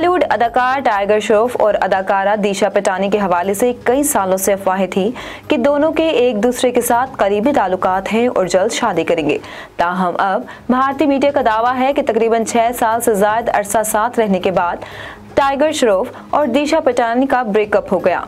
बॉलीवुड अदाकार टाइगर श्रॉफ और अदाकारा दिशा पटानी के हवाले से कई सालों से अफवाहें थी कि दोनों के एक दूसरे के साथ करीबी ताल्लुकात हैं और जल्द शादी करेंगे। ताहम अब भारतीय मीडिया का दावा है कि तकरीबन छः साल से ज़्यादा अरसा साथ रहने के बाद टाइगर श्रॉफ और दिशा पटानी का ब्रेकअप हो गया।